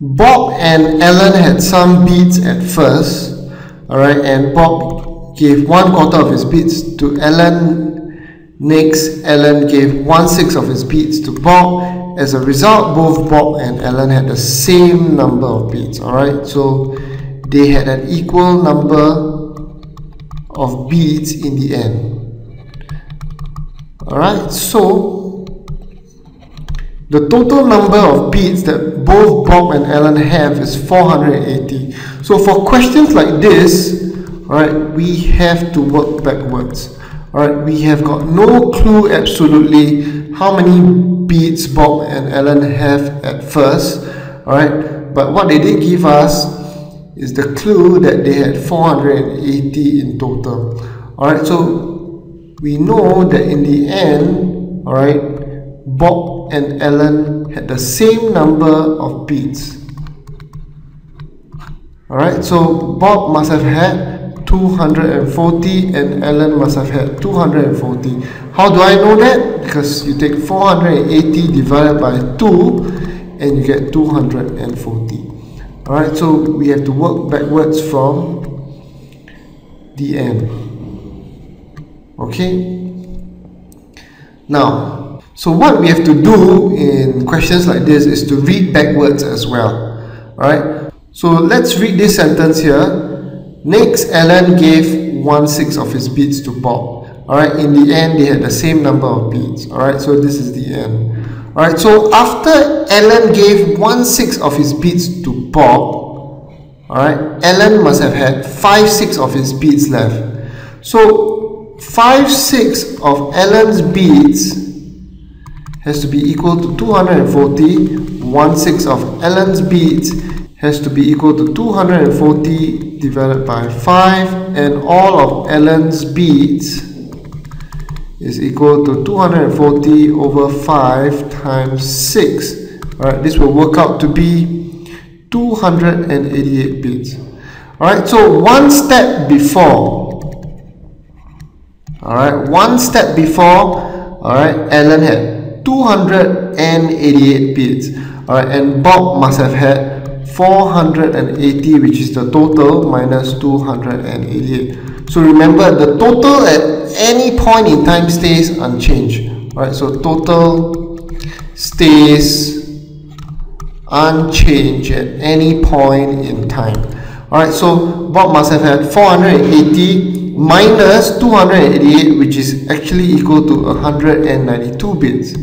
Bob and Alan had some beads at first, alright, and Bob gave one quarter of his beads to Alan. Next, Alan gave one sixth of his beads to Bob. As a result, both Bob and Alan had the same number of beads, alright, so they had an equal number of beads in the end. Alright, so the total number of beads that both Bob and Alan have is 480. So for questions like this, alright, we have to work backwards. Alright, we have got no clue absolutely how many beads Bob and Alan have at first. Alright, but what they did give us is the clue that they had 480 in total. Alright, so we know that in the end, alright, Bob and Ellen had the same number of beads. Alright, so Bob must have had 240 and Ellen must have had 240. How do I know that? Because you take 480 divided by 2 and you get 240. Alright, so we have to work backwards from the end. Okay? Now, so what we have to do in questions like this is to read backwards as well. Alright? So let's read this sentence here. Next, Alan gave one sixth of his beads to Bob. Alright, in the end, they had the same number of beads. Alright, so this is the end. Alright, so after Alan gave one sixth of his beads to Bob, alright, Alan must have had five sixths of his beads left. So five sixths of Alan's beads has to be equal to 240. One sixth of Ellen's beads has to be equal to 240 divided by 5 and all of Ellen's beads is equal to 240 over 5 times 6. Alright, this will work out to be 288 beads. Alright, so one step before, alright, one step before, alright, Ellen had 288 beads. Alright, and Bob must have had 480, which is the total, minus 288. So remember, the total at any point in time stays unchanged. Alright, so total stays unchanged at any point in time. Alright, so Bob must have had 480 minus 288, which is actually equal to 192 bits.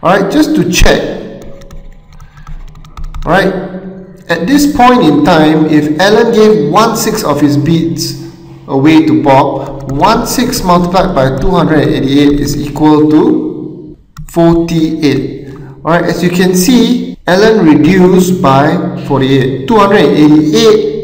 Alright, just to check. Alright, at this point in time, if Alan gave one sixth of his bits away to Bob, 1 6 multiplied by 288 is equal to 48. Alright, as you can see, Alan reduced by 48. 288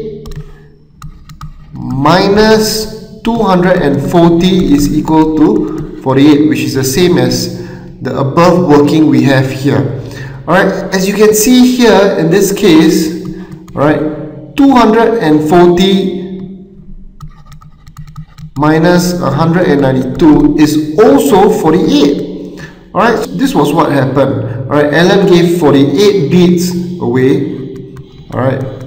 minus 240 is equal to 48, which is the same as the above working we have here. Alright, as you can see here in this case, alright, 240 minus 192 is also 48 alright this was what happened. Alright Ellen gave 48 beads away. Alright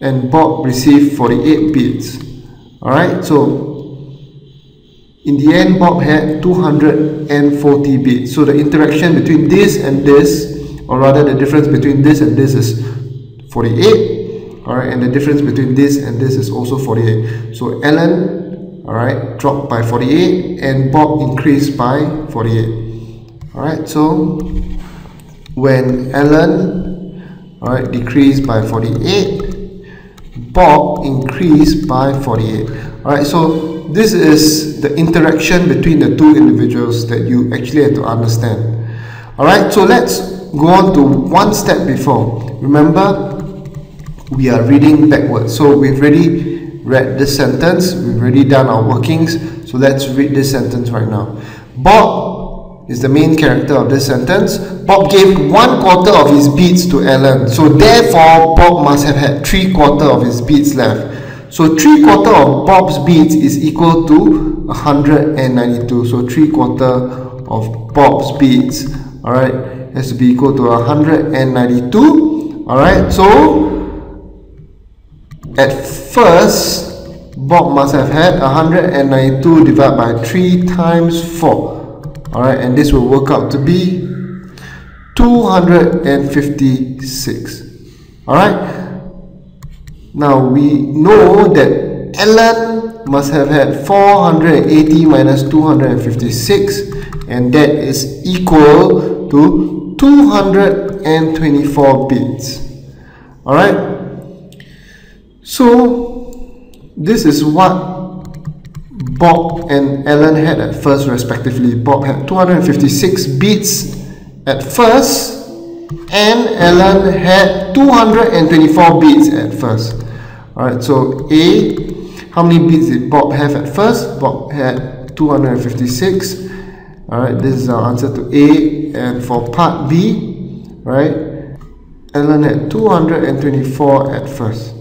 and Bob received 48 beads alright so in the end Bob had 240 beads so the interaction between this and this or rather the difference between this and this is 48 alright and the difference between this and this is also 48 so Alan, alright dropped by 48 and Bob increased by 48 alright so when Alan, alright decreased by 48 Bob increased by 48 alright so this is the interaction between the two individuals that you actually have to understand alright so let's go on to one step before remember we are reading backwards. So we've already read this sentence, we've already done our workings. So let's read this sentence right now. Bob is the main character of this sentence. Bob gave one quarter of his beads to Ellen. So therefore, Bob must have had three quarter of his beads left. So three quarter of Bob's beads is equal to 192. So three quarter of Bob's beads, alright, has to be equal to 192 alright so at first Bob must have had 192 divided by 3 times 4 alright and this will work out to be 256 alright? Now we know that Alan must have had 480 minus 256 and that is equal to 224 bits. Alright? So this is what Bob and Alan had at first respectively. Bob had 256 bits at first and Alan had 224 bits at first. Alright, so A, how many bits did Bob have at first? Bob had 256. Alright, this is our answer to A. And for part B, right, Alan had 224 at first.